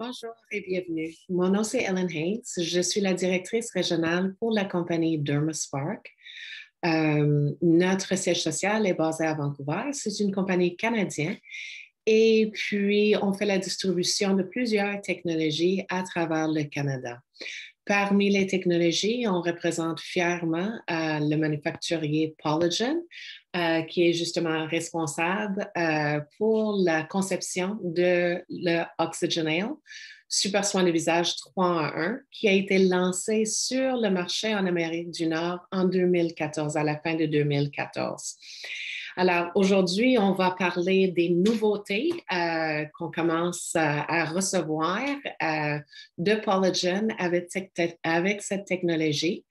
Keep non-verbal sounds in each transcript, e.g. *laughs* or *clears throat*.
Bonjour et bienvenue. Mon nom c'est Ellen Haynes. Je suis la directrice régionale pour la compagnie Dermaspark. Euh, notre siège social est basé à Vancouver. C'est une compagnie canadienne. Et puis, on fait la distribution de plusieurs technologies à travers le Canada. Parmi les technologies, on représente fièrement euh, le manufacturier Polygen, euh, qui est justement responsable euh, pour la conception de l'Oxygenale, super soin de visage 3 en 1, qui a été lancé sur le marché en Amérique du Nord en 2014, à la fin de 2014. Alors aujourd'hui, on va parler des nouveautés euh, qu'on commence à, recevoir euh, de Polygen avec cette technologie.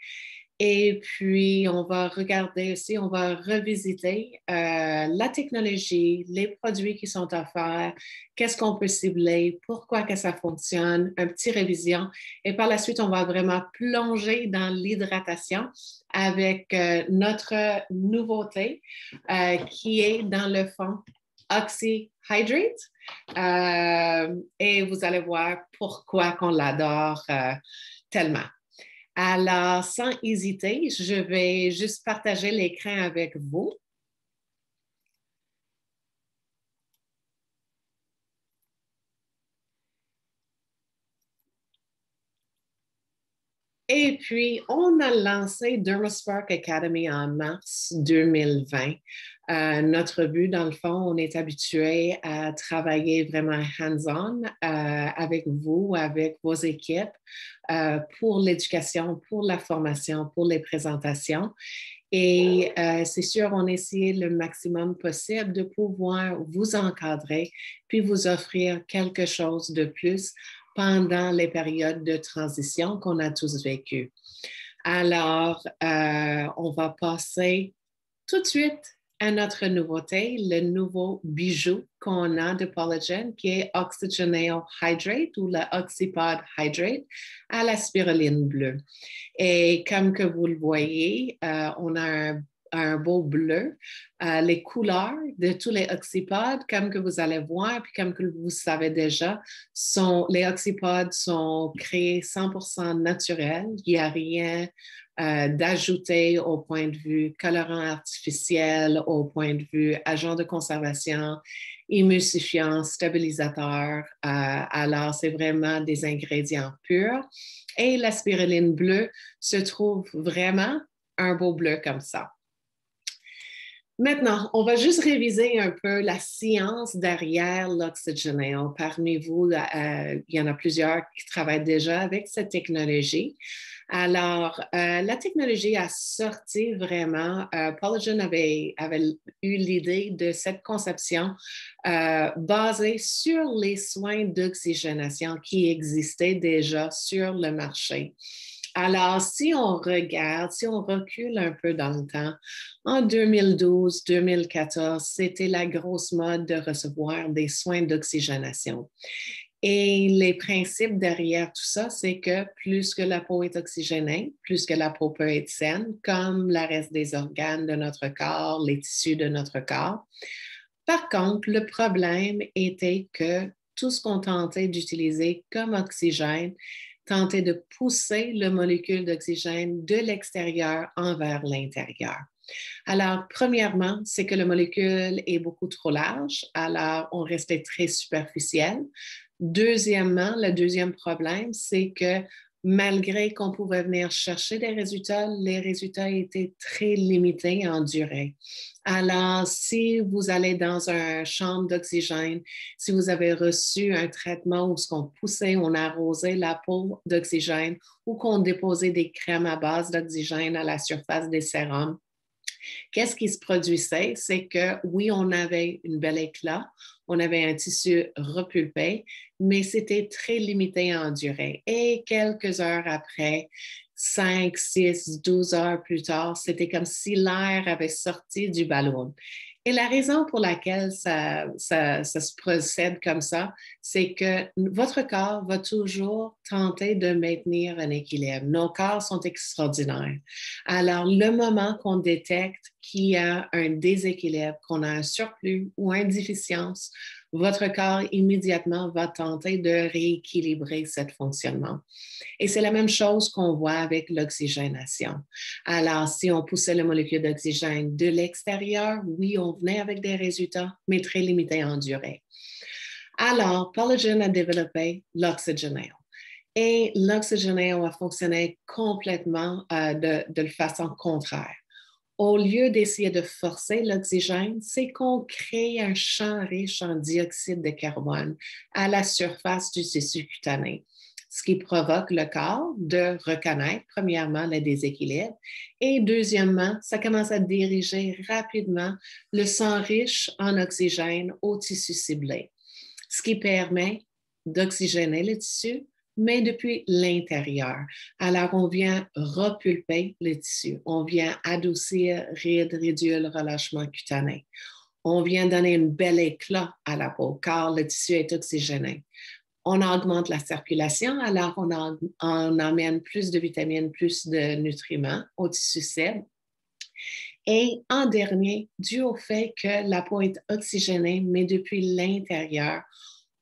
Et puis, on va regarder aussi, on va revisiter euh, la technologie, les produits qui sont offerts, qu'est-ce qu'on peut cibler, pourquoi que ça fonctionne, un petit révision. Et par la suite, on va vraiment plonger dans l'hydratation avec euh, notre nouveauté euh, qui est dans le fond Oxyhydrate. et vous allez voir pourquoi qu'on l'adore tellement. Alors, sans hésiter, je vais juste partager l'écran avec vous. Et puis, on a lancé Dermaspark Academy en mars 2020. Euh, notre but, dans le fond, on est habitué à travailler vraiment hands-on euh, avec vous, avec vos équipes euh, pour l'éducation, pour la formation, pour les présentations. Et c'est sûr, on essaie le maximum possible de pouvoir vous encadrer, puis vous offrir quelque chose de plus pendant les périodes de transition qu'on a tous vécues. Alors, on va passer tout de suite à notre nouveauté, le nouveau bijou qu'on a de Polygen, qui est Oxygenale Hydrate ou la Oxypod Hydrate à la spiruline bleue. Et comme que vous le voyez, euh, on a un, beau bleu. Euh, les couleurs de tous les oxypodes, comme que vous allez voir, puis comme que vous savez déjà, sont, les oxypodes sont créés 100% naturels. Il n'y a rien euh, d'ajouter au point de vue colorant artificiel, au point de vue agent de conservation, émulsifiant, stabilisateur. Euh, alors, c'est vraiment des ingrédients purs. Et la spiruline bleue se trouve vraiment un beau bleu comme ça. Maintenant, on va juste réviser un peu la science derrière l'oxygénation. Parmi vous, euh, il y en a plusieurs qui travaillent déjà avec cette technologie. Alors, euh, la technologie a sorti vraiment, euh, Polygen avait, avait eu l'idée de cette conception euh, basée sur les soins d'oxygénation qui existaient déjà sur le marché. Alors, si on regarde, si on recule un peu dans le temps, en 2012-2014, c'était la grosse mode de recevoir des soins d'oxygénation. Et les principes derrière tout ça, c'est que plus que la peau est oxygénée, plus que la peau peut être saine, comme le reste des organes de notre corps, les tissus de notre corps. Par contre, le problème était que tout ce qu'on tentait d'utiliser comme oxygène tentait de pousser le molécule d'oxygène de l'extérieur envers l'intérieur. Alors, premièrement, c'est que le molécule est beaucoup trop large, alors on restait très superficiel. Deuxièmement, le deuxième problème, c'est que malgré qu'on pouvait venir chercher des résultats, les résultats étaient très limités en durée. Alors, si vous allez dans un chambre d'oxygène, si vous avez reçu un traitement où qu'on poussait, on arrosait la peau d'oxygène ou qu'on déposait des crèmes à base d'oxygène à la surface des sérums, Qu'est-ce qui se produisait? C'est que oui, on avait une belle éclat, on avait un tissu repulpé, mais c'était très limité en durée. Et quelques heures après, 5, 6, 12 heures plus tard, c'était comme si l'air avait sorti du ballon. Et la raison pour laquelle ça, se procède comme ça, c'est que votre corps va toujours tenter de maintenir un équilibre. Nos corps sont extraordinaires. Alors, le moment qu'on détecte qu'il y a un déséquilibre, qu'on a un surplus ou une déficience, votre corps immédiatement va tenter de rééquilibrer ce fonctionnement. Et c'est la même chose qu'on voit avec l'oxygénation. Alors, si on poussait le molécule d'oxygène de l'extérieur, oui, on venait avec des résultats, mais très limités en durée. Alors, Polygen a développé l'oxygénéo. Et l'oxygénéo a fonctionné complètement euh, de, de façon contraire au lieu d'essayer de forcer l'oxygène, c'est qu'on crée un champ riche en dioxyde de carbone à la surface du tissu cutané, ce qui provoque le corps de reconnaître, premièrement, le déséquilibre et deuxièmement, ça commence à diriger rapidement le sang riche en oxygène au tissu ciblé, ce qui permet d'oxygéner le tissu, mais depuis l'intérieur. Alors, on vient repulper le tissu, on vient adoucir, réduire le relâchement cutané. On vient donner un bel éclat à la peau car le tissu est oxygéné. On augmente la circulation, alors on, amène plus de vitamines, plus de nutriments au tissu cible. Et en dernier, dû au fait que la peau est oxygénée, mais depuis l'intérieur,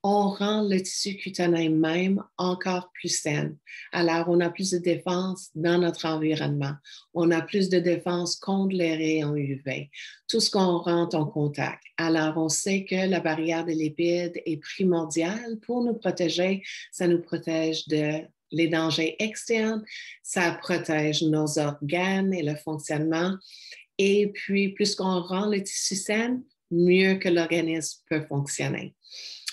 on rend le tissu cutané même encore plus sain. Alors, on a plus de défense dans notre environnement. On a plus de défense contre les rayons UV. Tout ce qu'on rentre en contact. Alors, on sait que la barrière des lipides est primordiale pour nous protéger. Ça nous protège de les dangers externes, ça protège nos organes et le fonctionnement. Et puis, plus qu'on rend le tissu sain, mieux que l'organisme peut fonctionner.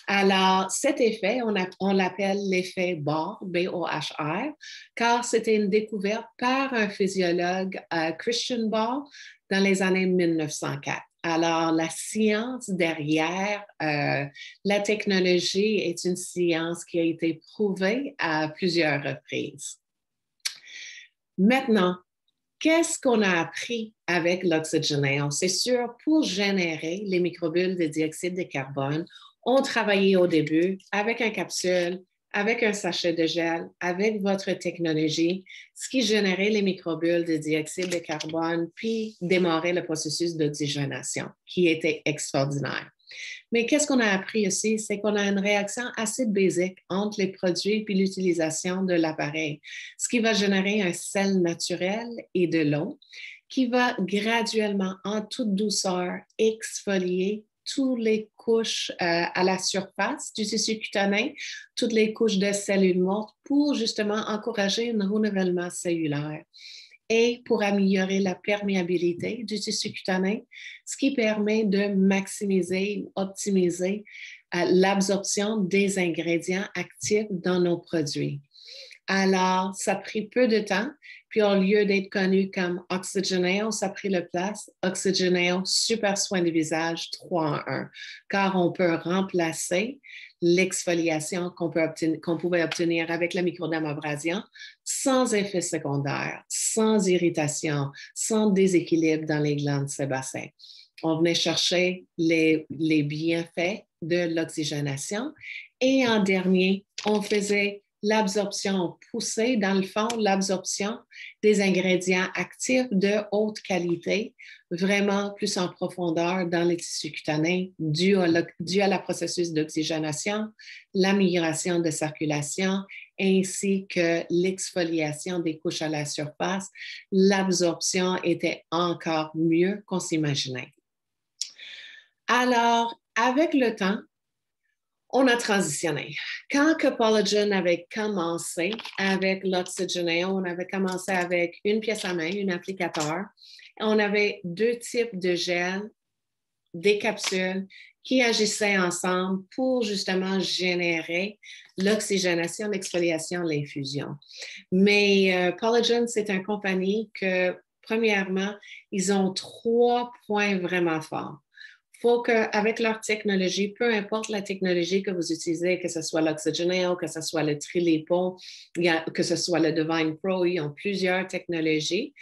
Alors, cet effet, on, l'appelle l'effet Bohr, B-O-H-R, car c'était une découverte par un physiologue, euh, Christian Bohr, dans les années 1904. Alors, la science derrière euh, la technologie est une science qui a été prouvée à plusieurs reprises. Maintenant, qu'est-ce qu'on a appris avec l'oxygénéon? C'est sûr, pour générer les microbules de dioxyde de carbone, on travaillait au début avec un capsule, avec un sachet de gel, avec votre technologie, ce qui générait les microbules de dioxyde de carbone, puis démarrait le processus d'oxygénation, qui était extraordinaire. Mais qu'est-ce qu'on a appris aussi? C'est qu'on a une réaction assez basique entre les produits puis l'utilisation de l'appareil, ce qui va générer un sel naturel et de l'eau qui va graduellement, en toute douceur, exfolier toutes les couches euh, à la surface du tissu cutané, toutes les couches de cellules mortes pour justement encourager un renouvellement cellulaire et pour améliorer la perméabilité du tissu cutané, ce qui permet de maximiser, optimiser euh, l'absorption des ingrédients actifs dans nos produits. Alors, ça a pris peu de temps, puis au lieu d'être connu comme Oxygeneo, ça a pris le place Oxygeneo Super Soin du Visage 3 en 1, car on peut remplacer l'exfoliation qu'on pouvait obtenir avec la microdermabrasion sans effet secondaire, sans irritation, sans déséquilibre dans les glandes sébacées. On venait chercher les bienfaits de l'oxygénation. Et en dernier, on faisait l'absorption poussée, dans le fond, l'absorption des ingrédients actifs de haute qualité, vraiment plus en profondeur dans les tissus cutanés, dû, à la processus d'oxygénation, la migration de circulation, ainsi que l'exfoliation des couches à la surface. L'absorption était encore mieux qu'on s'imaginait. Alors, avec le temps, on a transitionné. Quand que avait commencé avec l'oxygénéo, on avait commencé avec une pièce à main, un applicateur. On avait deux types de gel, des capsules qui agissaient ensemble pour justement générer l'oxygénation, l'exfoliation, l'infusion. Mais euh, c'est une compagnie que, premièrement, ils ont trois points vraiment forts faut qu'avec leur technologie, peu importe la technologie que vous utilisez, que ce soit l'Oxygeneo, que ce soit le Trilipo, que ce soit le Divine Pro, ils ont plusieurs technologies.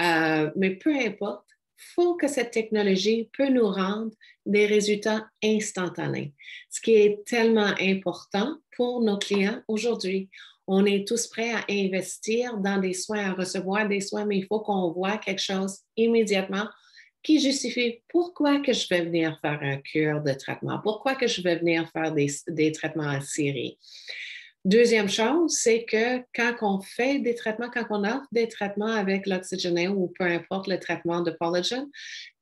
Euh, mais peu importe, faut que cette technologie peut nous rendre des résultats instantanés, ce qui est tellement important pour nos clients aujourd'hui. On est tous prêts à investir dans des soins, à recevoir des soins, mais il faut qu'on voit quelque chose immédiatement qui justifie pourquoi que je vais venir faire un cure de traitement, pourquoi que je vais venir faire des, traitements en série. Deuxième chose, c'est que quand on fait des traitements, quand on offre des traitements avec l'oxygénéo ou peu importe le traitement de Polygen,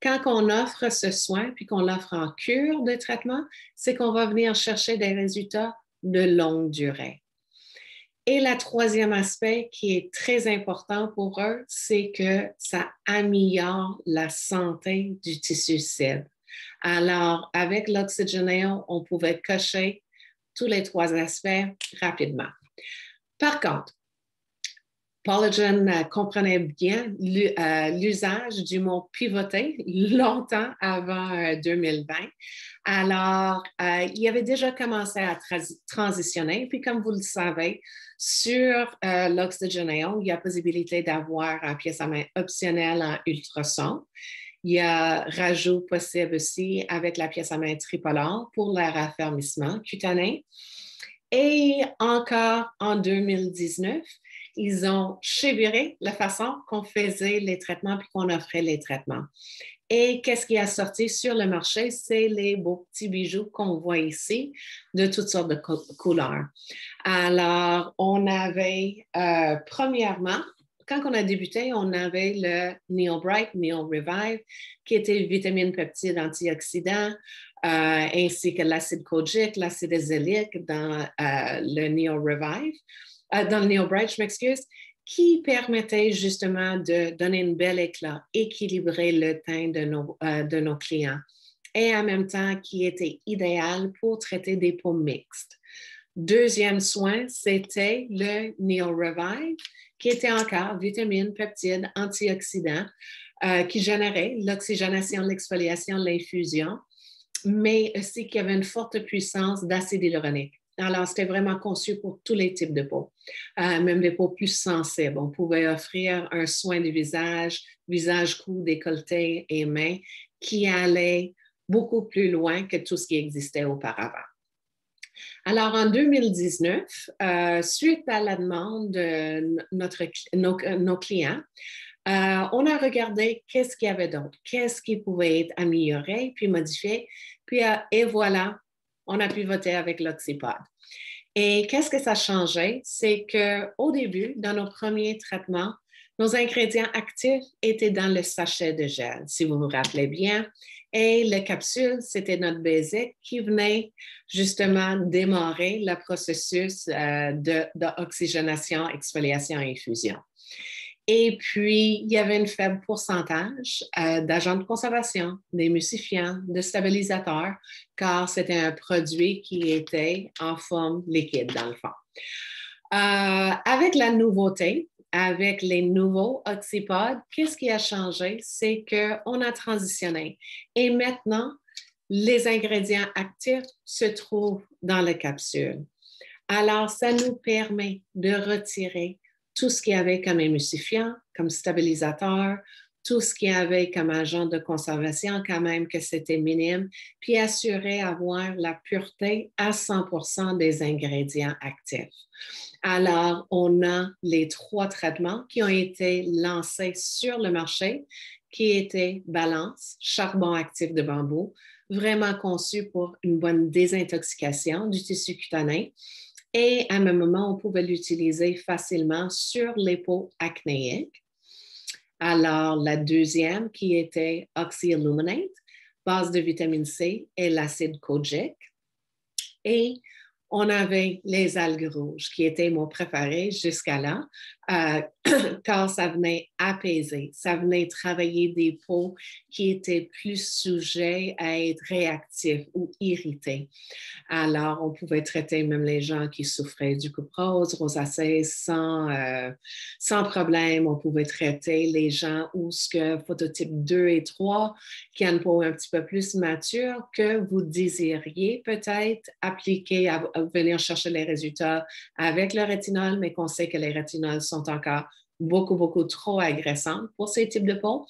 quand on offre ce soin puis qu'on l'offre en cure de traitement, c'est qu'on va venir chercher des résultats de longue durée. Et le troisième aspect qui est très important pour eux, c'est que ça améliore la santé du tissu cible. Alors, avec l'oxygénéo, on pouvait cocher tous les trois aspects rapidement. Par contre, Polygen euh, comprenait bien euh, l'usage du mot pivoter longtemps avant 2020. Euh, Alors, il avait déjà commencé à transitionner. Puis, comme vous le savez, sur l'oxygénéon, il y a possibilité d'avoir un pièce à main optionnel en ultrason. Il y a rajout possible aussi avec la pièce à main tricolore pour le raffermissement cutané. Et encore en 2019, ils ont cheviré la façon qu'on faisait les traitements puis qu'on offrait les traitements. Et qu'est-ce qui a sorti sur le marché? C'est les beaux petits bijoux qu'on voit ici de toutes sortes de couleurs. Alors, on avait euh, premièrement quand on a débuté, on avait le Neo Bright, Neo Revive, qui était vitamine peptide antioxydant, euh, ainsi que l'acide kojic, l'acide azélique dans euh, le Neo Revive, dans le Neo Bright, je m'excuse, qui permettait justement de donner un bel éclat, équilibrer le teint de nos, de nos clients et en même temps qui était idéal pour traiter des peaux mixtes. Deuxième soin, c'était le Neo Revive, qui était encore vitamine, peptides, antioxydants, euh, qui générait l'oxygénation, l'exfoliation, l'infusion, mais aussi qui avait une forte puissance d'acide hyaluronique. Alors, c'était vraiment conçu pour tous les types de peau, euh, même des peaux plus sensibles. On pouvait offrir un soin du visage, visage, cou, décolleté et mains, qui allait beaucoup plus loin que tout ce qui existait auparavant. Alors, en 2019, euh, suite à la demande de notre, nos, clients, euh, on a regardé qu'est-ce qu'il y avait d'autre, qu'est-ce qui pouvait être amélioré, puis modifié, puis euh, et voilà, on a pu voter avec l'Oxypod. Et qu'est-ce que ça changé? C'est qu'au début, dans nos premiers traitements, nos ingrédients actifs étaient dans le sachet de gel, si vous vous rappelez bien. Et la capsule, c'était notre basic qui venait justement démarrer le processus euh, d'oxygénation, exfoliation et infusion. Et puis, il y avait un faible pourcentage euh, d'agents de conservation, d'émulsifiants, de stabilisateurs, car c'était un produit qui était en forme liquide, dans le fond. Euh, avec la nouveauté, avec les nouveaux oxypodes, qu'est-ce qui a changé? C'est qu'on a transitionné. Et maintenant, les ingrédients actifs se trouvent dans la capsule. Alors, ça nous permet de retirer tout ce qu'il y avait comme émulsifiant, comme stabilisateur, tout ce qu'il y avait comme agent de conservation, quand même que c'était minime, puis assurer avoir la pureté à 100% des ingrédients actifs. Alors, on a les trois traitements qui ont été lancés sur le marché, qui étaient Balance, charbon actif de bambou, vraiment conçu pour une bonne désintoxication du tissu cutané. Et à un moment, on pouvait l'utiliser facilement sur les peaux acnéiques. Alors, la deuxième qui était Oxyilluminate, base de vitamine C et l'acide kojic. Et on avait les algues rouges, qui étaient mon préféré jusqu'à là, euh, *clears throat* car ça venait apaiser, ça venait travailler des peaux qui étaient plus sujets à être réactifs ou irrités. Alors, on pouvait traiter même les gens qui souffraient du cuprose, rosacée sans, euh, sans problème. On pouvait traiter les gens où ce que phototype 2 et 3, qui ont une peau un petit peu plus mature, que vous désiriez peut-être appliquer, à, venir chercher les résultats avec le rétinol, mais qu'on sait que les rétinols sont encore beaucoup, beaucoup trop agressantes pour ces types de peau.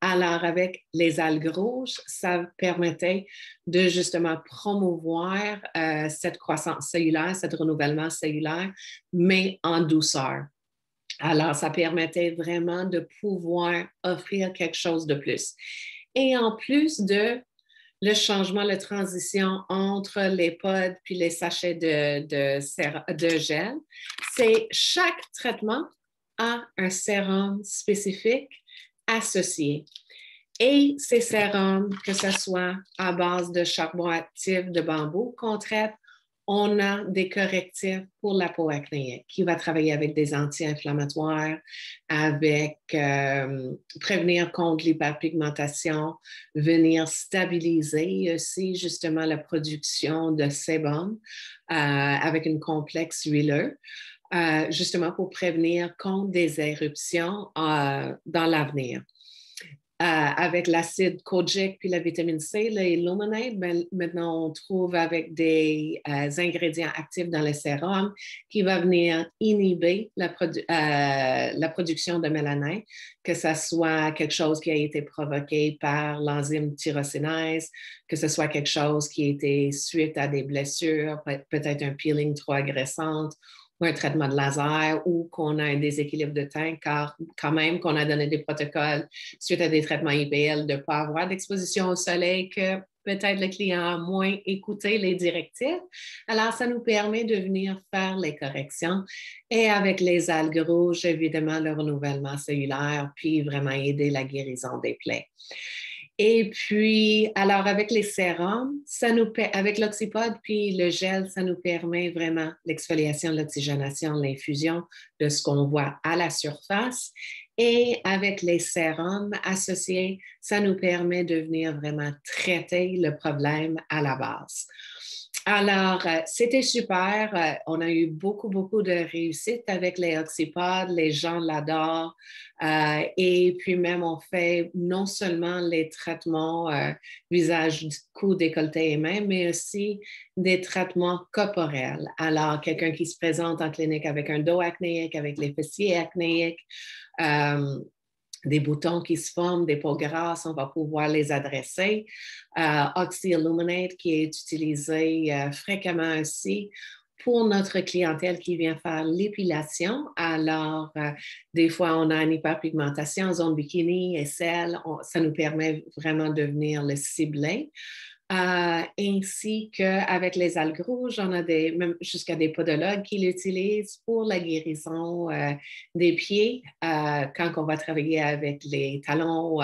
Alors, avec les algues rouges, ça permettait de justement promouvoir euh, cette croissance cellulaire, ce renouvellement cellulaire, mais en douceur. Alors, ça permettait vraiment de pouvoir offrir quelque chose de plus. Et en plus de le changement, la transition entre les pods puis les sachets de, de, gel, c'est chaque traitement a un sérum spécifique associé. Et ces sérums, que ce soit à base de charbon actif de bambou qu'on traite, on a des correctifs pour la peau acnéique qui va travailler avec des anti-inflammatoires, avec euh, prévenir contre l'hyperpigmentation, venir stabiliser aussi justement la production de sébum euh, avec une complexe huileux. Euh, justement pour prévenir contre des éruptions dans l'avenir. Euh, avec l'acide kojic puis la vitamine C, le Illuminate, ben, maintenant on trouve avec des euh, ingrédients actifs dans le sérum qui va venir inhiber la, euh, la production de mélanine, que ce soit quelque chose qui a été provoqué par l'enzyme tyrosinase, que ce soit quelque chose qui a été suite à des blessures, peut-être un peeling trop agressant ou un traitement de laser ou qu'on a un déséquilibre de teint, car quand même qu'on a donné des protocoles suite à des traitements IPL de ne pas avoir d'exposition au soleil, que peut-être le client a moins écouté les directives. Alors, ça nous permet de venir faire les corrections et avec les algues rouges, évidemment, le renouvellement cellulaire, puis vraiment aider la guérison des plaies. Et puis, alors avec les sérums, ça nous, avec l'oxypode puis le gel, ça nous permet vraiment l'exfoliation, l'oxygénation, l'infusion de ce qu'on voit à la surface. Et avec les sérums associés, ça nous permet de venir vraiment traiter le problème à la base. Alors, euh, c'était super. Euh, on a eu beaucoup, beaucoup de réussite avec les oxypodes. Les gens l'adorent. Euh, et puis même, on fait non seulement les traitements visage, cou, décolleté et main, mais aussi des traitements corporels. Alors, quelqu'un qui se présente en clinique avec un dos acnéique, avec les fessiers acnéiques, des boutons qui se forment, des peaux grasses, on va pouvoir les adresser. Euh, Oxy Illuminate qui est utilisé euh, fréquemment aussi pour notre clientèle qui vient faire l'épilation. Alors, euh, des fois, on a une hyperpigmentation, zone bikini et ça nous permet vraiment de venir le cibler. Euh, ainsi qu'avec les algues rouges, on a des, même jusqu'à des podologues qui l'utilisent pour la guérison euh, des pieds euh, quand on va travailler avec les talons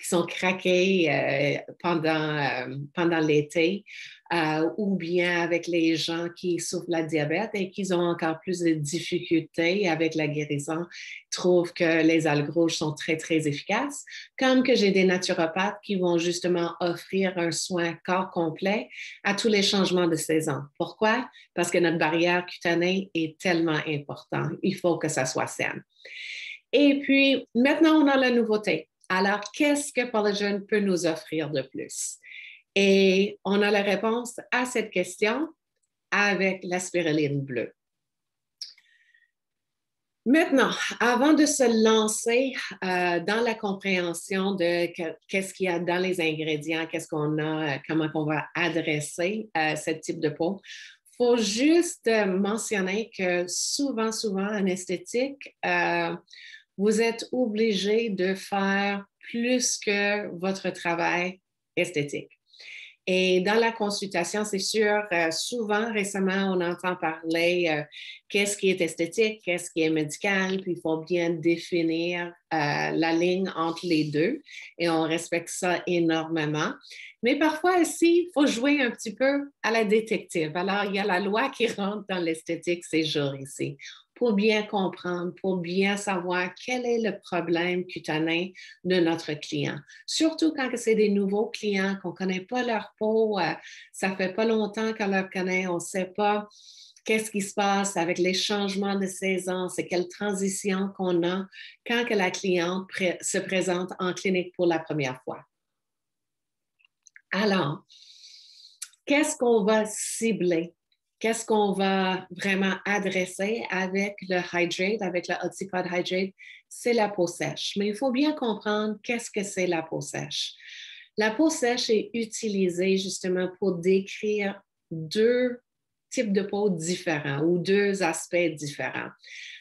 qui sont craqués pendant, pendant l'été. Euh, ou bien avec les gens qui souffrent de la diabète et qui ont encore plus de difficultés avec la guérison, trouvent que les algues rouges sont très, très efficaces, comme que j'ai des naturopathes qui vont justement offrir un soin corps complet à tous les changements de saison. Pourquoi? Parce que notre barrière cutanée est tellement importante. Il faut que ça soit saine. Et puis, maintenant, on a la nouveauté. Alors, qu'est-ce que Polygen peut nous offrir de plus? Et on a la réponse à cette question avec la spiruline bleue. Maintenant, avant de se lancer euh, dans la compréhension de qu'est-ce qu'il y a dans les ingrédients, qu'est-ce qu'on a, comment on va adresser euh, ce type de peau, il faut juste mentionner que souvent, souvent en esthétique, euh, vous êtes obligé de faire plus que votre travail esthétique. Et dans la consultation, c'est sûr, euh, souvent, récemment, on entend parler euh, qu'est-ce qui est esthétique, qu'est-ce qui est médical, puis il faut bien définir euh, la ligne entre les deux et on respecte ça énormément. Mais parfois aussi, il faut jouer un petit peu à la détective. Alors, il y a la loi qui *laughs* rentre dans l'esthétique ces jours ici pour bien comprendre, pour bien savoir quel est le problème cutané de notre client. Surtout quand c'est des nouveaux clients, qu'on ne connaît pas leur peau, euh, ça fait pas longtemps qu'on leur connaît, on ne sait pas qu'est-ce qui se passe avec les changements de saison, c'est quelle transition qu'on a quand que la cliente se présente en clinique pour la première fois. Alors, qu'est-ce qu'on va cibler? Qu'est-ce qu'on va vraiment adresser avec le hydrate, avec le Oxypod Hydrate, c'est la peau sèche. Mais il faut bien comprendre qu'est-ce que c'est la peau sèche. La peau sèche est utilisée justement pour décrire deux types de peau différents ou deux aspects différents.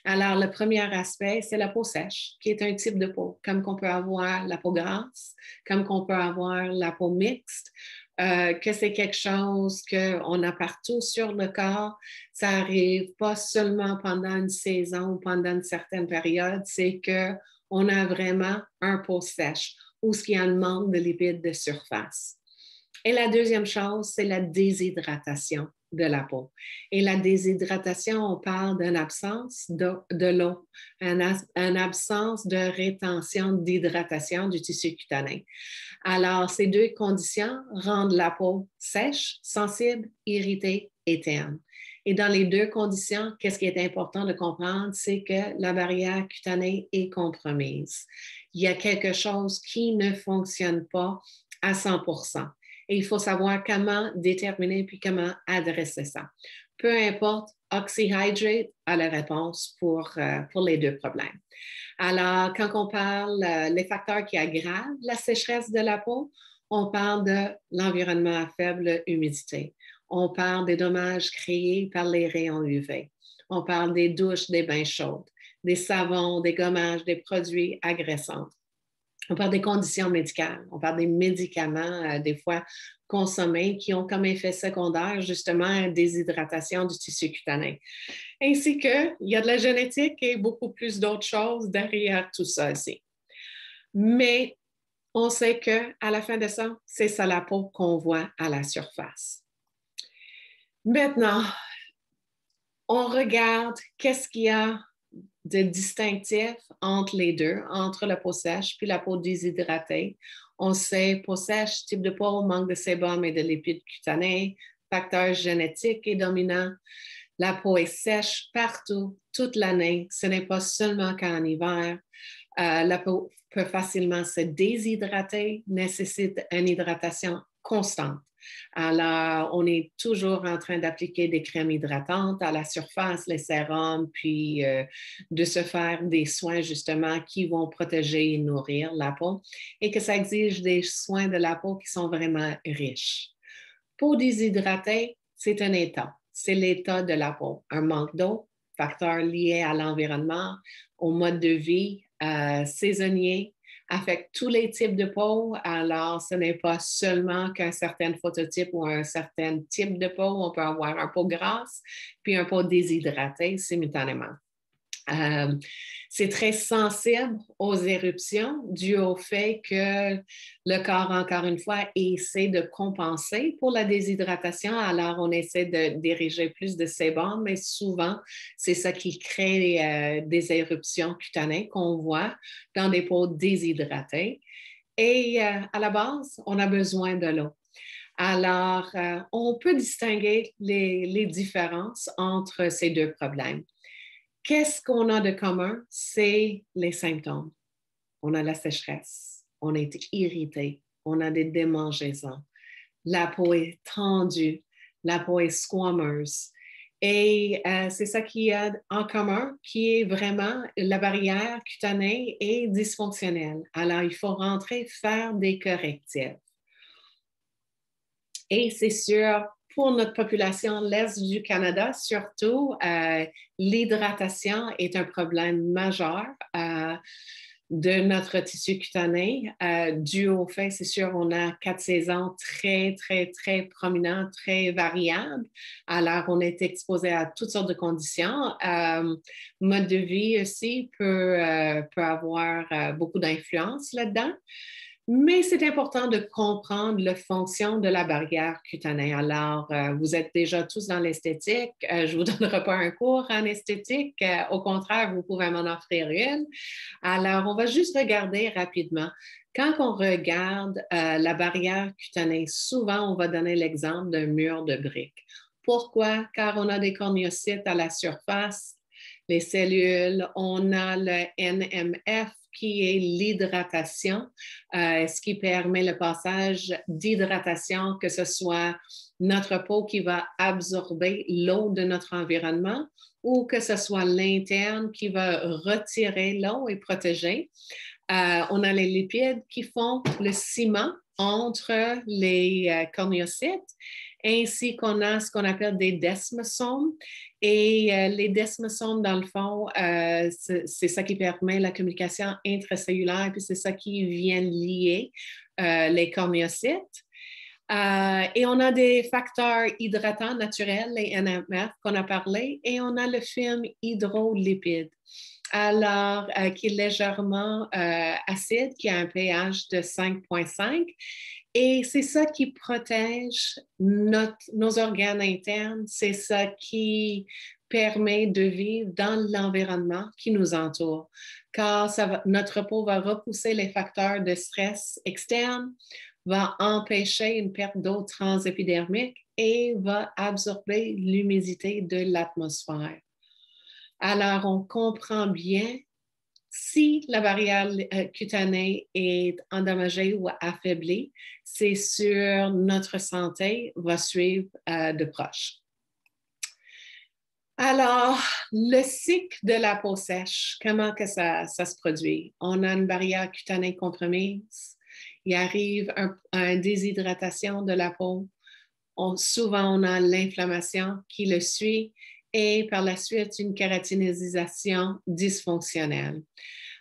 Alors, le premier aspect, c'est la peau sèche, qui est un type de peau, comme qu'on peut avoir la peau grasse, comme qu'on peut avoir la peau mixte, euh, que c'est quelque chose qu'on a partout sur le corps. Ça arrive pas seulement pendant une saison ou pendant une certaine période, c'est qu'on a vraiment un peau sèche ou ce qui un manque de lipides de surface. Et la deuxième chose, c'est la déshydratation de la peau. Et la déshydratation, on parle d'une absence de, l'eau, une, absence de rétention d'hydratation du tissu cutané. Alors, ces deux conditions rendent la peau sèche, sensible, irritée et terne. Et dans les deux conditions, qu'est-ce qui est important de comprendre, c'est que la barrière cutanée est compromise. Il y a quelque chose qui ne fonctionne pas à 100 et il faut savoir comment déterminer puis comment adresser ça. Peu importe, Oxyhydrate a la réponse pour, euh, pour les deux problèmes. Alors, quand on parle des euh, les facteurs qui aggravent la sécheresse de la peau, on parle de l'environnement à faible humidité. On parle des dommages créés par les rayons UV. On parle des douches, des bains chauds, des savons, des gommages, des produits agressants. On parle des conditions médicales, on parle des médicaments, euh, des fois consommés, qui ont comme effet secondaire justement déshydratation du tissu cutané. Ainsi qu'il y a de la génétique et beaucoup plus d'autres choses derrière tout ça aussi. Mais on sait qu'à la fin de ça, c'est ça la peau qu'on voit à la surface. Maintenant, on regarde qu'est-ce qu'il y a de distinctif entre les deux, entre la peau sèche puis la peau déshydratée. On sait peau sèche, type de peau, manque de sébum et de lipides cutanés, facteur génétique est dominant. La peau est sèche partout, toute l'année. Ce n'est pas seulement qu'en hiver. Euh, la peau peut facilement se déshydrater, nécessite une hydratation constante. Alors, on est toujours en train d'appliquer des crèmes hydratantes à la surface, les sérums, puis euh, de se faire des soins justement qui vont protéger et nourrir la peau et que ça exige des soins de la peau qui sont vraiment riches. Peau déshydratée, c'est un état. C'est l'état de la peau. Un manque d'eau, facteur lié à l'environnement, au mode de vie euh, saisonnier, affecte tous les types de peau. Alors, ce n'est pas seulement qu'un certain phototype ou un certain type de peau. On peut avoir un peau grasse puis un peau déshydraté simultanément. Euh, c'est très sensible aux éruptions dû au fait que le corps, encore une fois, essaie de compenser pour la déshydratation. Alors, on essaie de diriger plus de sébum, mais souvent, c'est ça qui crée euh, des éruptions cutanées qu'on voit dans des peaux déshydratées. Et euh, à la base, on a besoin de l'eau. Alors, on peut distinguer les différences entre ces deux problèmes. Qu'est-ce qu'on a de commun? C'est les symptômes. On a la sécheresse, on est irrité, on a des démangeaisons, la peau est tendue, la peau est squameuse. Et euh, c'est ça qui a en commun, qui est vraiment la barrière cutanée est dysfonctionnelle. Alors, il faut rentrer, faire des correctifs. Et c'est sûr, pour notre population, l'Est du Canada surtout, euh, l'hydratation est un problème majeur. Euh, de notre tissu cutané, euh, dû au fait, c'est sûr, on a quatre saisons très, très, très prominentes, très variables. Alors, on est exposé à toutes sortes de conditions. mode de vie aussi peut, peut avoir beaucoup d'influence là-dedans. Mais c'est important de comprendre la fonction de la barrière cutanée. Alors, euh, vous êtes déjà tous dans l'esthétique. Euh, je ne vous *laughs* donnerai pas un cours en esthétique. Euh, au contraire, vous pouvez m'en offrir une. Alors, on va juste regarder rapidement. Quand on regarde la barrière cutanée, souvent, on va donner l'exemple d'un mur de briques. Pourquoi? Car on a des cornéocytes à la surface, les cellules, on a le NMF qui est l'hydratation, euh, ce qui permet le passage d'hydratation, que ce soit notre peau qui va absorber l'eau de notre environnement ou que ce soit l'interne qui va retirer l'eau et protéger. Euh, on a les lipides qui font le ciment entre les euh, cornéocytes ainsi qu'on a ce qu'on appelle des desmosomes. Et euh, les desmosomes, dans le fond, euh, c'est ça qui permet la communication intracellulaire, puis c'est ça qui vient lier euh, les cornéocytes. et on a des facteurs hydratants naturels, les NMF qu'on a parlé, et on a le film hydrolipide alors qui est légèrement acide, qui a un pH de 5,5 et c'est ça qui protège nos organes internes, c'est ça qui permet de vivre dans l'environnement qui nous entoure, car notre peau va repousser les facteurs de stress externes, va empêcher une perte d'eau transépidermique et va absorber l'humidité de l'atmosphère. Alors, on comprend bien si la barrière euh, cutanée est endommagée ou affaiblie, c'est sûr notre santé va suivre euh, de proche. Alors, le cycle de la peau sèche, comment que ça, se produit? On a une barrière cutanée compromise, il arrive une déshydratation de la peau, souvent on a l'inflammation qui le suit et par la suite une kératinisation dysfonctionnelle.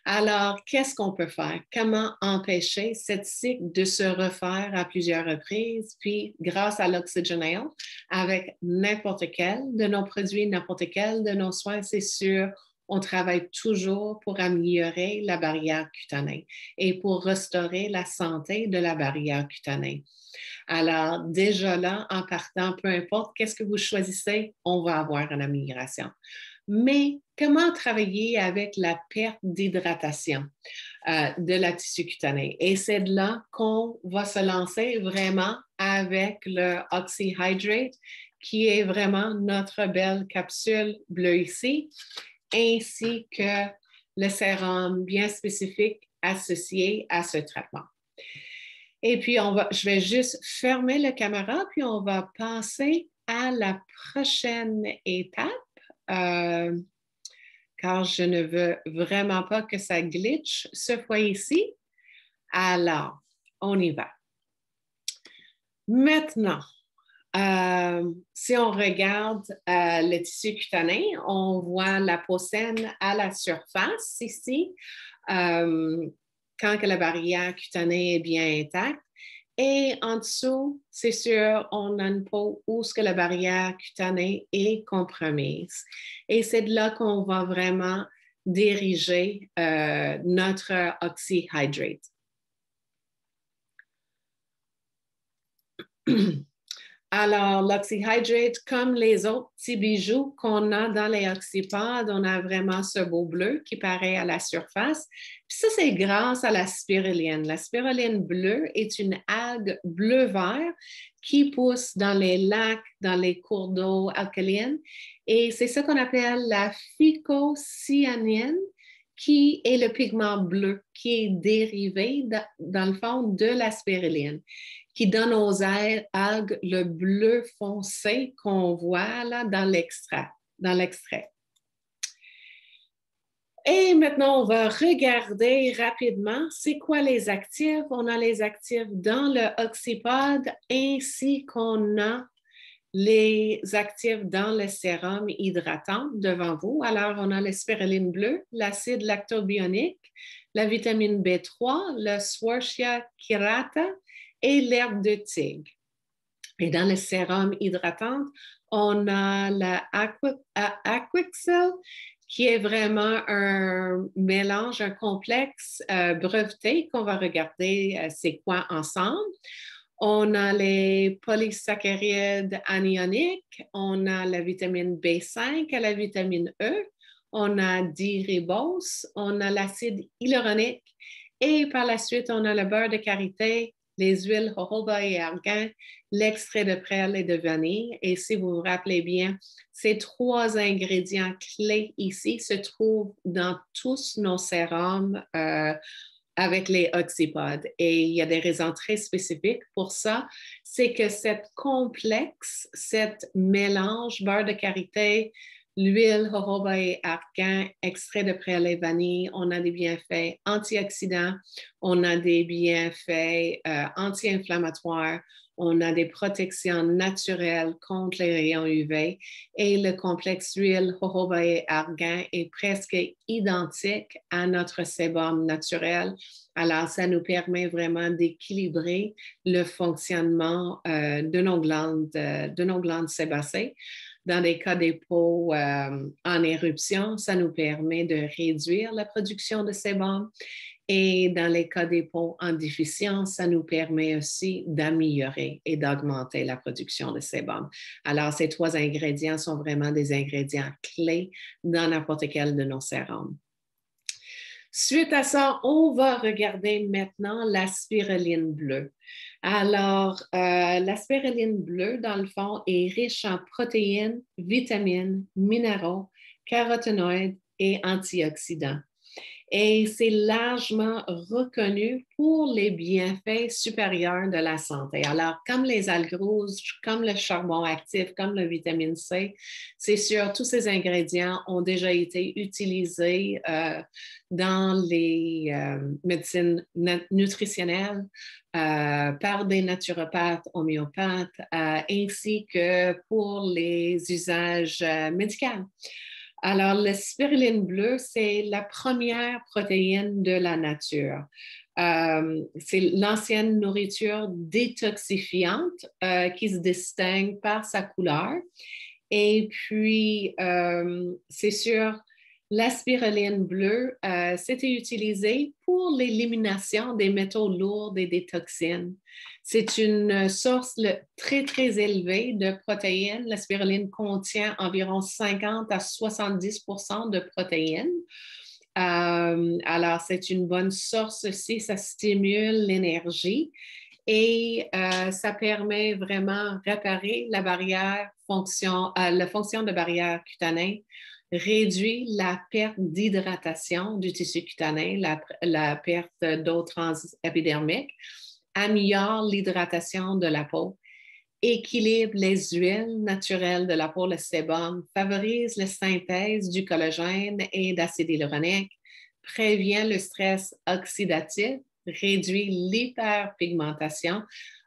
Alors, qu'est-ce qu'on peut faire? Comment empêcher cette cycle de se refaire à plusieurs reprises? Puis, grâce à l'oxygénation, avec n'importe quel de nos produits, n'importe quel de nos soins, c'est sûr, on travaille toujours pour améliorer la barrière cutanée et pour restaurer la santé de la barrière cutanée. Alors, déjà là, en partant, peu importe qu'est-ce que vous choisissez, on va avoir une amélioration. Mais comment travailler avec la perte d'hydratation euh, de la tissu cutané? Et c'est de là qu'on va se lancer vraiment avec le Oxyhydrate, qui est vraiment notre belle capsule bleue ici, ainsi que le sérum bien spécifique associé à ce traitement. Et puis, on va, je vais juste fermer la caméra, puis on va passer à la prochaine étape, euh, car je ne veux vraiment pas que ça glitch ce fois-ci. Alors, on y va. Maintenant, euh, si on regarde euh, le tissu cutané, on voit la peau saine à la surface ici quand que la barrière cutanée est bien intacte. Et en dessous, c'est sûr, on a une peau où ce que la barrière cutanée est compromise. Et c'est de là qu'on va vraiment diriger euh, notre oxyhydrate. *clears throat* Alors, l'oxyhydrate, comme les autres petits bijoux qu'on a dans les oxypodes, on a vraiment ce beau bleu qui paraît à la surface. Puis ça, c'est grâce à la spiruline. La spiruline bleue est une algue bleu-vert qui pousse dans les lacs, dans les cours d'eau alcalines. Et c'est ce qu'on appelle la phycocyanine qui est le pigment bleu qui est dérivé dans le fond de la spiruline qui donne aux algues le bleu foncé qu'on voit là dans l'extrait. Dans l'extrait. Et maintenant, on va regarder rapidement c'est quoi les actifs? On a les actifs dans le oxypode ainsi qu'on a les actifs dans le sérum hydratant devant vous. Alors, on a la bleue, l'acide lactobionique, la vitamine B3, le Schwarzschild chirata, et l'herbe de tigre. Et dans le sérum hydratant, on a la Aquixel, qui est vraiment un mélange, un complexe euh, breveté qu'on va regarder euh, c'est ensemble. On a les polysaccharides anioniques, on a la vitamine B5 et la vitamine E, on a D-ribose, on a l'acide hyaluronique et par la suite, on a le beurre de karité les huiles jojoba et argan, l'extrait de prêle et de vanille. Et si vous vous rappelez bien, ces trois ingrédients clés ici se trouvent dans tous nos sérums euh, avec les oxypodes. Et il y a des raisons très spécifiques pour ça. C'est que cette complexe, cette mélange beurre de karité, L'huile jojoba et argan, extrait de prêle vanille, on a des bienfaits antioxydants, on a des bienfaits euh, anti-inflammatoires, On a des protections naturelles contre les rayons UV et le complexe huile jojoba argan est presque identique à notre sébum naturel. Alors, ça nous permet vraiment d'équilibrer le fonctionnement euh, glandes, de nos glandes sébacées. Dans les cas des peaux en éruption, ça nous permet de réduire la production de sébum et dans les cas des peaux en déficience, ça nous permet aussi d'améliorer et d'augmenter la production de sébum. Alors, ces trois ingrédients sont vraiment des ingrédients clés dans n'importe quel de nos sérums. Suite à ça, on va regarder maintenant la spiruline bleue. Alors, euh, la spiruline bleue, dans le fond, est riche en protéines, vitamines, minéraux, caroténoïdes et antioxydants et c'est largement reconnu pour les bienfaits supérieurs de la santé. Alors, comme les algues rouges, comme le charbon actif, comme la vitamine C, c'est sûr, tous ces ingrédients ont déjà été utilisés euh, dans les euh, médecines nutritionnelles euh, par des naturopathes, homéopathes, ainsi que pour les usages médicaux. Alors, la spiruline bleue, c'est la première protéine de la nature. Euh, c'est l'ancienne nourriture détoxifiante euh, qui se distingue par sa couleur. Et puis, euh, c'est sûr, la spiruline bleue, c'était utilisé pour l'élimination des métaux lourds et des toxines. C'est une source très, très élevée de protéines. La spiruline contient environ 50 à 70% de protéines. Euh, alors, c'est une bonne source aussi. Ça stimule l'énergie et euh, ça permet vraiment de réparer la barrière euh, la fonction de barrière cutanée réduit la perte d'hydratation du tissu cutané, la, perte d'eau transépidermique améliore l'hydratation de la peau, équilibre les huiles naturelles de la peau, le sébum, favorise la synthèse du collagène et d'acide hyaluronique, prévient le stress oxydatif, réduit l'hyperpigmentation,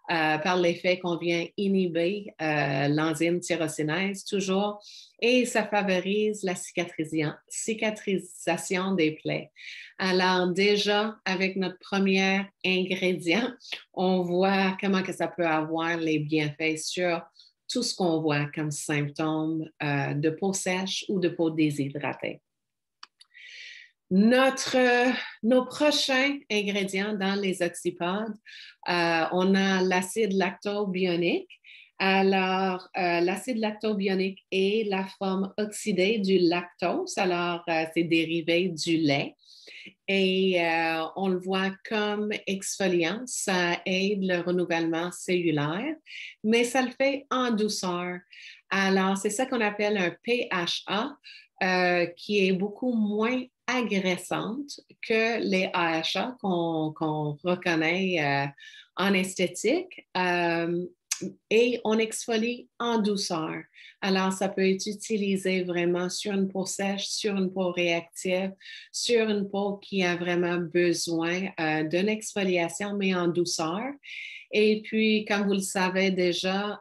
euh, par l'effet qu'on vient inhiber euh, l'enzyme tyrosinase toujours et ça favorise la cicatrisation des plaies. Alors déjà, avec notre premier ingrédient, on voit comment que ça peut avoir les bienfaits sur tout ce qu'on voit comme symptômes euh, de peau sèche ou de peau déshydratée. Notre, nos prochains ingrédients dans les oxypodes, euh, on a l'acide lactobionique. Alors, euh, l'acide lactobionique est la forme oxydée du lactose. Alors, euh, c'est dérivé du lait. Et on le voit comme exfoliant. Ça aide le renouvellement cellulaire, mais ça le fait en douceur. Alors, c'est ça qu'on appelle un PHA, qui est beaucoup moins agressante que les AHA qu'on reconnaît euh, en esthétique euh, et on exfolie en douceur. Alors, ça peut être utilisé vraiment sur une peau sèche, sur une peau réactive, sur une peau qui a vraiment besoin euh, d'une exfoliation, mais en douceur. Et puis, comme vous le savez déjà,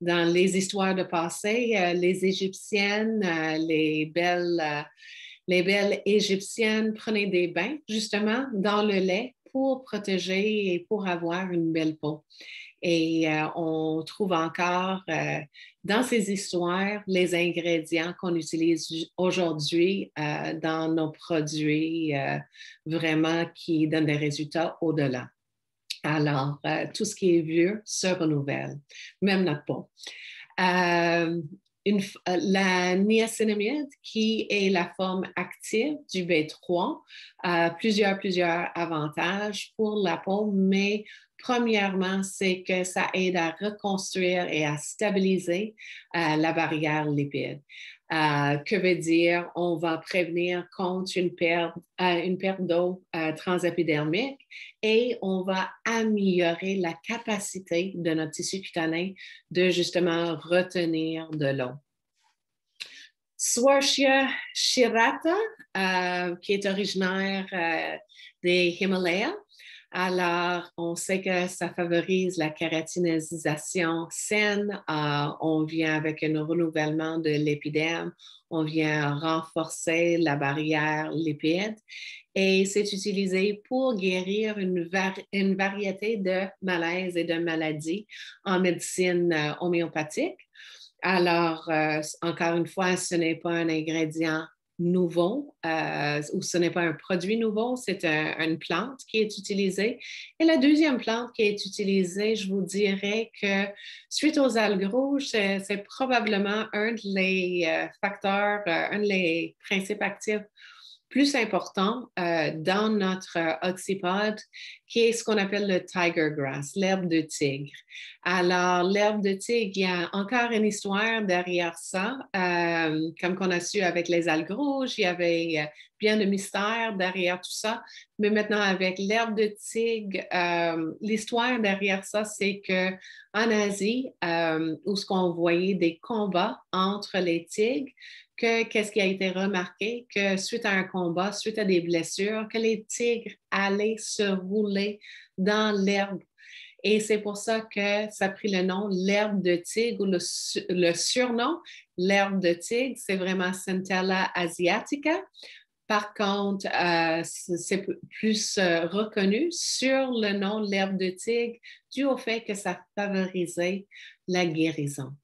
dans les histoires de passé, les Égyptiennes, les belles les belles égyptiennes prenaient des bains justement dans le lait pour protéger et pour avoir une belle peau. Et euh, on trouve encore euh, dans ces histoires les ingrédients qu'on utilise aujourd'hui euh, dans nos produits vraiment qui donnent des résultats au-delà. Alors, tout ce qui est vieux se renouvelle, même notre peau. Euh, la niacinamide, qui est la forme active du B3, a plusieurs, plusieurs avantages pour la peau, mais premièrement, c'est que ça aide à reconstruire et à stabiliser euh, la barrière lipide. Euh, que veut dire on va prévenir contre une perte, perte d'eau transépidermique et on va améliorer la capacité de notre tissu cutané de justement retenir de l'eau. Swarshia shirata, euh, qui est originaire euh, des Himalayas, Alors, on sait que ça favorise la kératinisation saine. Euh, on vient avec un renouvellement de l'épiderme. On vient renforcer la barrière lipide. Et c'est utilisé pour guérir une, variété de malaises et de maladies en médecine euh, homéopathique. Alors, euh, encore une fois, ce n'est pas un ingrédient nouveau euh, ou ce n'est pas un produit nouveau, c'est une plante qui est utilisée. Et la deuxième plante qui est utilisée, je vous dirais que suite aux algues rouges, c'est probablement un des euh, facteurs, euh, un des principes actifs plus important euh, dans notre euh, oxypode, qui est ce qu'on appelle le tiger grass, l'herbe de tigre. Alors, l'herbe de tigre, il y a encore une histoire derrière ça. Euh, comme qu'on a su avec les algues rouges, il y avait bien de mystère derrière tout ça. Mais maintenant, avec l'herbe de tigre, l'histoire derrière ça, c'est que en Asie, où ce qu'on voyait des combats entre les tigres, que qu'est-ce qui a été remarqué, que suite à un combat, suite à des blessures, que les tigres allaient se rouler dans l'herbe. Et c'est pour ça que ça a pris le nom l'herbe de tigre ou le, surnom l'herbe de tigre, c'est vraiment Centella asiatica. Par contre, euh, c'est plus euh, reconnu sur le nom l'herbe de tigre dû au fait que ça favorisait la guérison.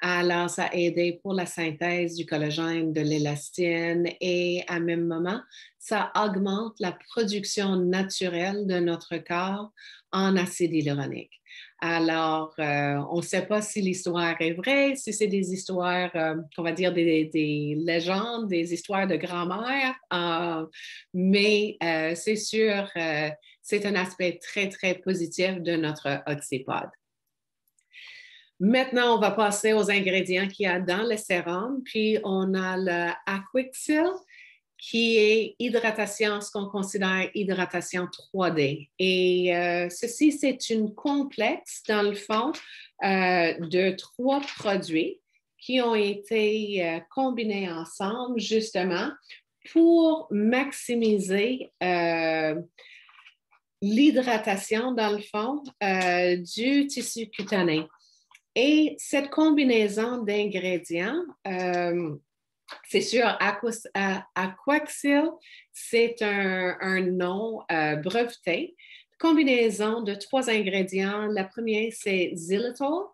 Alors, ça a aidé pour la synthèse du collagène, de l'élastine et à même moment, ça augmente la production naturelle de notre corps en acide hyaluronique. Alors, euh, on ne sait pas si l'histoire est vraie, si c'est des histoires, euh, on va dire des, légendes, des histoires de grand-mère, euh, mais c'est sûr, c'est un aspect très, très positif de notre oxypode. Maintenant, on va passer aux ingrédients qu'il y a dans le sérum. Puis, on a le Aquixil, qui est hydratation, ce qu'on considère hydratation 3D. Et euh, ceci, c'est une complexe, dans le fond, euh, de trois produits qui ont été euh, combinés ensemble, justement, pour maximiser l'hydratation, dans le fond, du tissu cutané. Et cette combinaison d'ingrédients, c'est sûr, Aquaxil, c'est un, nom euh, breveté. Combinaison de trois ingrédients. La première, c'est xylitol,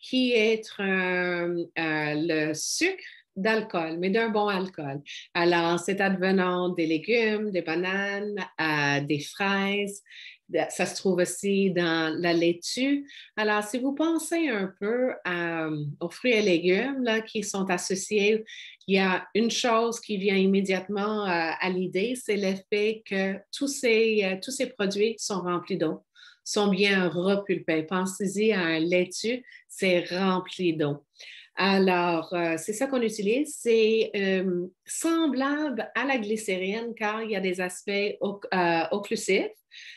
qui est euh, le sucre d'alcool, mais d'un bon alcool. Alors, c'est advenant des légumes, des bananes, des fraises, ça se trouve aussi dans la laitue. Alors, si vous pensez un peu euh, aux fruits et légumes là, qui sont associés, il y a une chose qui vient immédiatement euh, à l'idée, c'est le fait que tous ces, euh, tous ces produits sont remplis d'eau, sont bien repulpés. Pensez-y à un laitue, c'est rempli d'eau. Alors, c'est ça qu'on utilise. C'est semblable à la glycérine car il y a des aspects occlusifs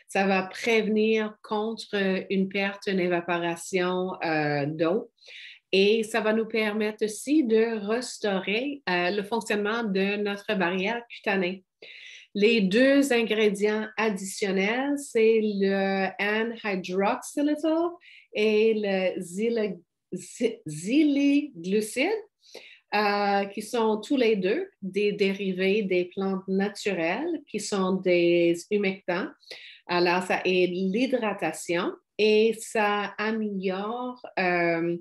ça va prévenir contre une perte, une évaporation euh, d'eau. Et ça va nous permettre aussi de restaurer euh, le fonctionnement de notre barrière cutanée. Les deux ingrédients additionnels, c'est le N-hydroxylitol et le zylglucide, euh, qui sont tous les deux des dérivés des plantes naturelles, qui sont des humectants. Alors, ça aide l'hydratation et ça améliore euh,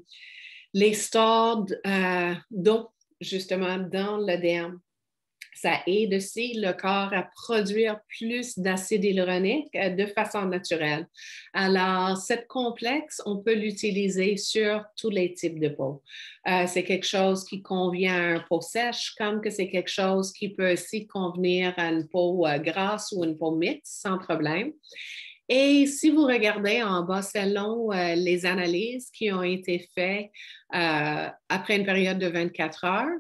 les stores euh, d'eau, justement, dans derme. Ça aide aussi le corps à produire plus d'acide hyaluronique euh, de façon naturelle. Alors, cette complexe, on peut l'utiliser sur tous les types de peau. Euh, c'est quelque chose qui convient à une peau sèche, comme que c'est quelque chose qui peut aussi convenir à une peau euh, grasse ou une peau mixte sans problème. Et si vous regardez en bas, selon les analyses qui ont été faites après une période de 24 heures,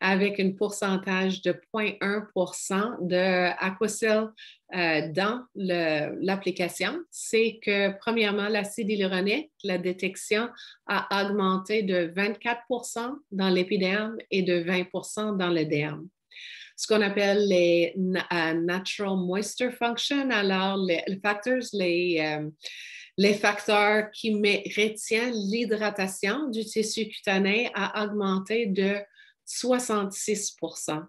avec un pourcentage de 0,1 de Aquacil euh, dans l'application, c'est que premièrement, l'acide hyaluronique, la détection a augmenté de 24% dans l'épiderme et de 20% dans le derme. Ce qu'on appelle les natural moisture function. Alors, les, les, les facteurs qui retiennent l'hydratation du tissu cutané a augmenté de 66%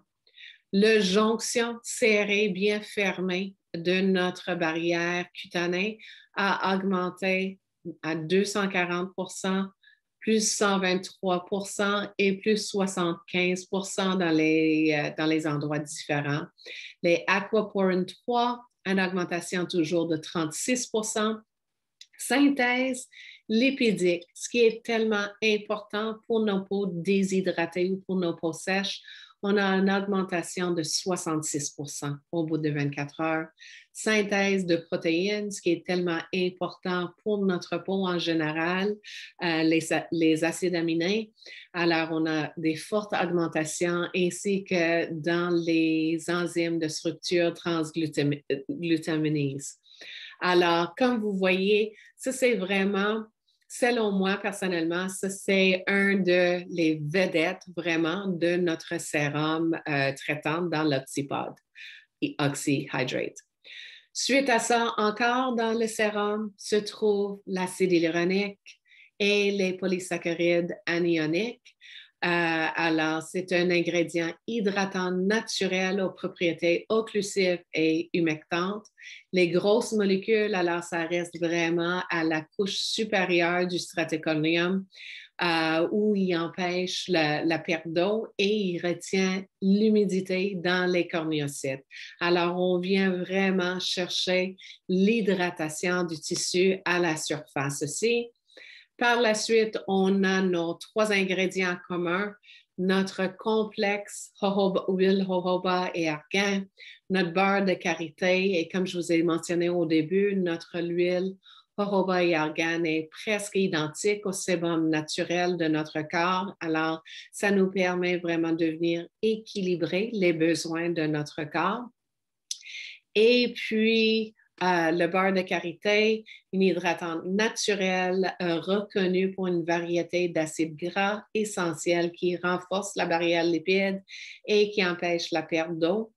Le jonction serré bien fermé de notre barrière cutanée a augmenté à 240 plus 123% et plus 75 dans les, euh, dans les endroits différents. Les Aquaporin 3, une augmentation toujours de 36% Synthèse lipidique, ce qui est tellement important pour nos peaux déshydratées ou pour nos peaux sèches, on a une augmentation de 66% au bout de 24 heures. Synthèse de protéines, ce qui est tellement important pour notre peau en général, euh, les, acides aminés. Alors, on a des fortes augmentations ainsi que dans les enzymes de structure transglutaminase. Alors, comme vous voyez, ça, c'est vraiment selon moi, personnellement, c'est un de les vedettes vraiment de notre sérum euh, traitant dans l'oxypod, Oxyhydrate. Suite à ça, encore dans le sérum se trouve l'acide hyaluronique et les polysaccharides anioniques euh, alors, c'est un ingrédient hydratant naturel aux propriétés occlusives et humectantes. Les grosses molécules, alors, ça reste vraiment à la couche supérieure du stratoconium euh, où il empêche la, perte d'eau et il retient l'humidité dans les cornéocytes. Alors, on vient vraiment chercher l'hydratation du tissu à la surface aussi. Par la suite, on a nos trois ingrédients communs, notre complexe huile jojoba et argan, notre beurre de karité et comme je vous ai mentionné au début, notre huile jojoba et est presque identique au sébum naturel de notre corps. Alors, ça nous permet vraiment de venir équilibrer les besoins de notre corps. Et puis, euh, le beurre de karité, une hydratante naturelle euh, reconnue pour une variété d'acides gras essentiels qui renforcent la barrière lipide et qui empêchent la perte d'eau.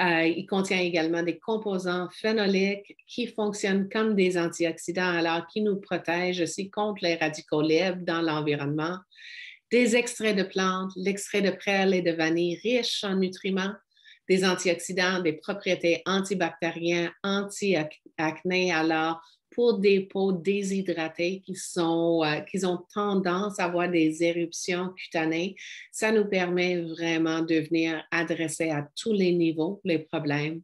Euh, il contient également des composants phénoliques qui fonctionnent comme des antioxydants, alors qui nous protègent aussi contre les radicaux libres dans l'environnement. Des extraits de plantes, l'extrait de prêle et de vanille riches en nutriments des antioxydants, des propriétés antibactériennes, anti-acné. Alors, pour des peaux déshydratées qui, euh, qui ont tendance à avoir des éruptions cutanées, ça nous permet vraiment de venir adresser à tous les niveaux les problèmes.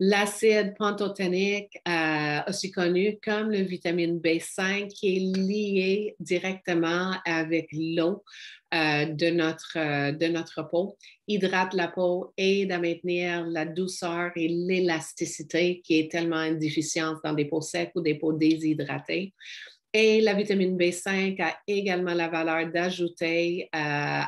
L'acide pantothénique, euh, aussi connu comme le vitamine B5, qui est lié directement avec l'eau euh, de, notre, euh, de notre peau, hydrate la peau, aide à maintenir la douceur et l'élasticité qui est tellement une déficience dans des peaux secs ou des peaux déshydratées. Et la vitamine B5 a également la valeur d'ajouter euh,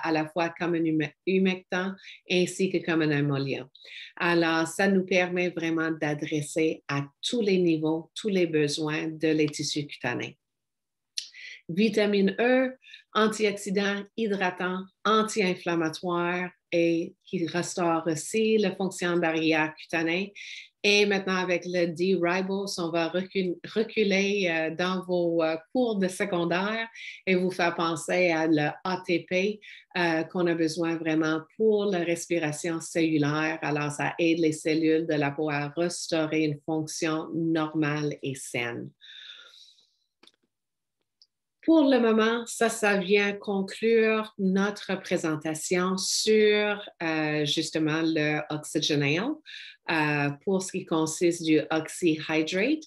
à la fois comme un humectant ainsi que comme un émollient. Alors, ça nous permet vraiment d'adresser à tous les niveaux, tous les besoins de les tissus cutanés. Vitamine E, antioxydant, hydratant, anti-inflammatoire et qui restaure aussi la fonction barrière cutanée et maintenant, avec le D-ribose, on va reculer euh, dans vos euh, cours de secondaire et vous faire penser à l'ATP euh, qu'on a besoin vraiment pour la respiration cellulaire. Alors, ça aide les cellules de la peau à restaurer une fonction normale et saine. Pour le moment, ça, ça vient conclure notre présentation sur justement le oxygénal. Euh, pour ce qui consiste du Oxyhydrate.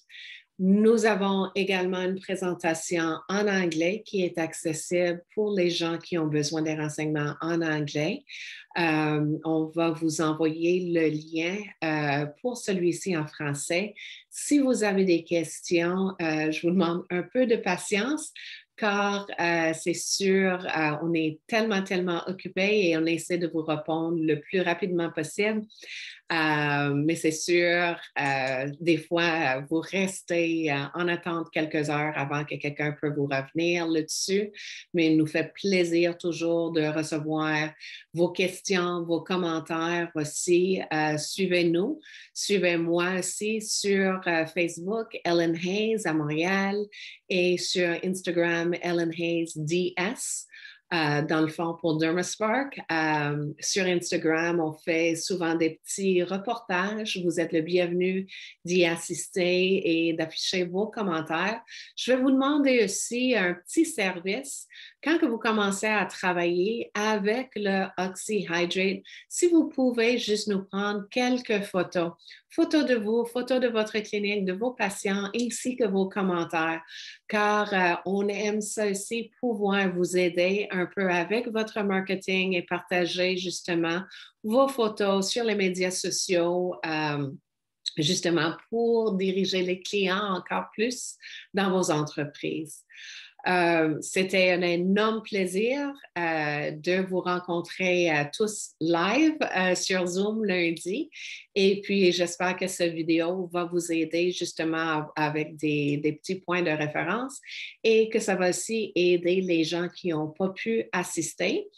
Nous avons également une présentation en anglais qui est accessible pour les gens qui ont besoin des renseignements en anglais. Euh, on va vous envoyer le lien euh, pour celui-ci en français. Si vous avez des questions, je vous demande un peu de patience car euh, c'est sûr, euh, on est tellement, tellement occupé et on essaie de vous répondre le plus rapidement possible. Euh, mais c'est sûr, euh, des fois, vous restez euh, en attente quelques heures avant que quelqu'un peut vous revenir là-dessus. Mais il nous fait plaisir toujours de recevoir vos questions, vos commentaires aussi. Suivez-nous. Suivez-moi aussi sur Facebook, Ellen Hayes à Montréal et sur Instagram, Ellen Hayes DS. Euh, dans le fond, pour Dermaspark. Euh, sur Instagram, on fait souvent des petits reportages. Vous êtes le bienvenu d'y assister et d'afficher vos commentaires. Je vais vous demander aussi un petit service. Quand que vous commencez à travailler avec le Oxyhydrate, si vous pouvez juste nous prendre quelques photos, photos de vous, photos de votre clinique, de vos patients, ainsi que vos commentaires, car euh, on aime ça aussi, pouvoir vous aider un peu avec votre marketing et partager justement vos photos sur les médias sociaux. Euh, justement pour diriger les clients encore plus dans vos entreprises. Euh, c'était un énorme plaisir euh, de vous rencontrer euh, tous live sur Zoom lundi. Et puis, j'espère que cette vidéo va vous aider justement avec des, des, petits points de référence et que ça va aussi aider les gens qui n'ont pas pu assister.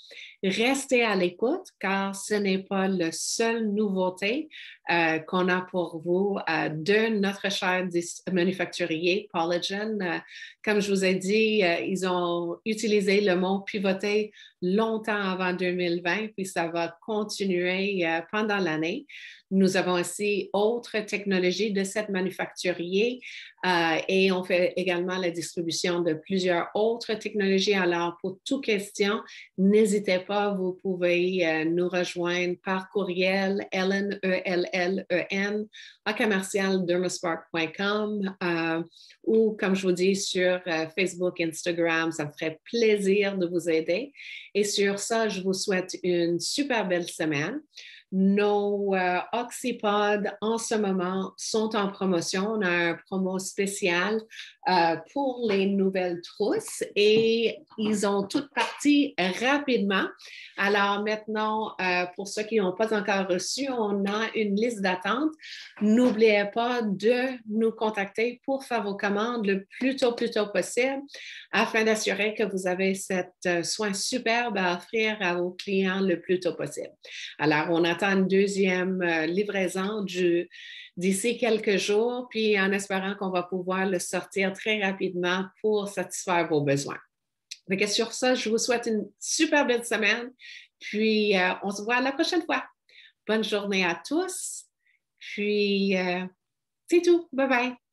Restez à l'écoute car ce n'est pas la seule nouveauté euh, qu'on a pour vous euh, de notre cher manufacturier Polygen. Euh, comme je vous ai dit, ils ont utilisé le mot pivoter longtemps avant 2020, puis ça va continuer pendant l'année. Nous avons aussi autres technologies de cette manufacturier euh, et on fait également la distribution de plusieurs autres technologies. Alors, pour toute question, n'hésitez pas, vous pouvez euh, nous rejoindre par courriel ellen, e l l e n à commercialdermaspark.com euh, ou, comme je vous dis, sur Facebook, Instagram. Ça me ferait plaisir de vous aider. Et sur ça, je vous souhaite une super belle semaine. Nos euh, Oxypods en ce moment sont en promotion. On a un promo spécial euh, pour les nouvelles trousses et ils ont toutes parti rapidement. Alors maintenant, euh, pour ceux qui n'ont pas encore reçu, on a une liste d'attente. N'oubliez pas de nous contacter pour faire vos commandes le plus tôt, plus tôt possible afin d'assurer que vous avez cette soin superbe à offrir à vos clients le plus tôt possible. Alors, on a une deuxième euh, livraison d'ici quelques jours, puis en espérant qu'on va pouvoir le sortir très rapidement pour satisfaire vos besoins. Donc, sur ça, je vous souhaite une super belle semaine, puis euh, on se voit la prochaine fois. Bonne journée à tous, puis euh, c'est tout. Bye bye.